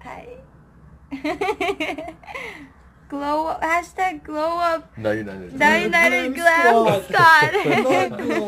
Hi. glow up. Hashtag glow up. Na United. The United Glam Glam Squad. Squad. Not glow up.